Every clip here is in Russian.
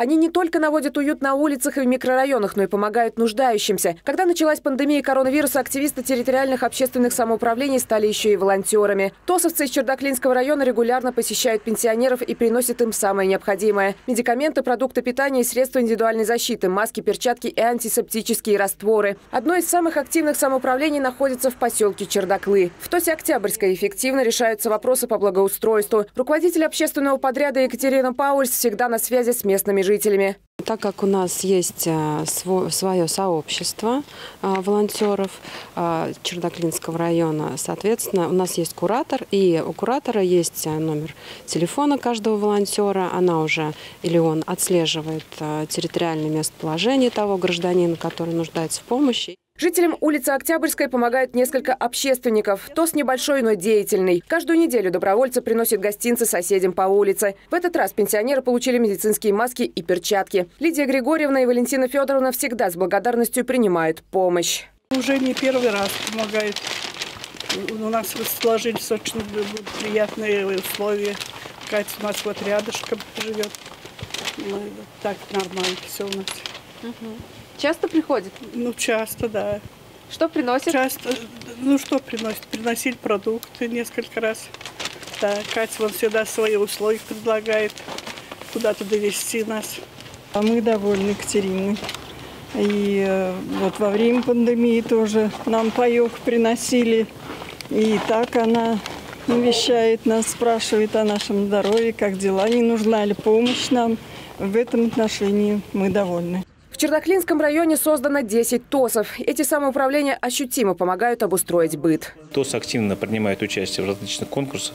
Они не только наводят уют на улицах и в микрорайонах, но и помогают нуждающимся. Когда началась пандемия коронавируса, активисты территориальных общественных самоуправлений стали еще и волонтерами. ТОСовцы из Чердаклинского района регулярно посещают пенсионеров и приносят им самое необходимое – медикаменты, продукты питания и средства индивидуальной защиты, маски, перчатки и антисептические растворы. Одно из самых активных самоуправлений находится в поселке Чердаклы. В ТОСе Октябрьской эффективно решаются вопросы по благоустройству. Руководитель общественного подряда Екатерина Паульс всегда на связи с местными жителями. Так как у нас есть э, свое сообщество э, волонтеров э, Чердаклинского района, соответственно, у нас есть куратор, и у куратора есть номер телефона каждого волонтера. Она уже или он отслеживает территориальное местоположение того гражданина, который нуждается в помощи. Жителям улицы Октябрьской помогают несколько общественников. ТОС небольшой, но деятельный. Каждую неделю добровольцы приносят гостинцы соседям по улице. В этот раз пенсионеры получили медицинские маски и перчатки. Лидия Григорьевна и Валентина Федоровна всегда с благодарностью принимают помощь. Уже не первый раз помогают. У нас сложились очень приятные условия. Катя у нас вот рядышком живет. Ну, так нормально все у нас. Угу. Часто приходит? Ну, часто, да. Что приносит? Часто, ну что приносит? Приносили продукты несколько раз. Да, Катя вон всегда свои условия предлагает куда-то довести нас. А мы довольны Екатериной. И э, вот во время пандемии тоже нам паёк приносили. И так она навещает нас, спрашивает о нашем здоровье, как дела, не нужна ли помощь нам. В этом отношении мы довольны. В Чердаклинском районе создано 10 ТОСов. Эти самоуправления ощутимо помогают обустроить быт. ТОС активно принимает участие в различных конкурсах,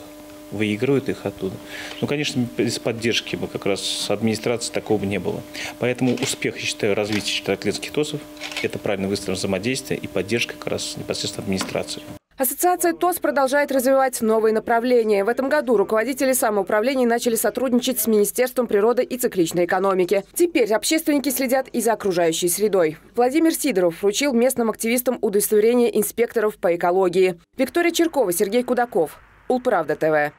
выигрывают их оттуда. Ну, конечно, без поддержки бы как раз администрации такого бы не было. Поэтому успех, я считаю, развития чердаклинских ТОСов – это правильно выстроенное взаимодействие и поддержка как раз непосредственно администрации. Ассоциация ТОС продолжает развивать новые направления. В этом году руководители самоуправлений начали сотрудничать с Министерством природы и цикличной экономики. Теперь общественники следят и за окружающей средой. Владимир Сидоров вручил местным активистам удостоверение инспекторов по экологии. Виктория Черкова, Сергей Кудаков. Улправда ТВ.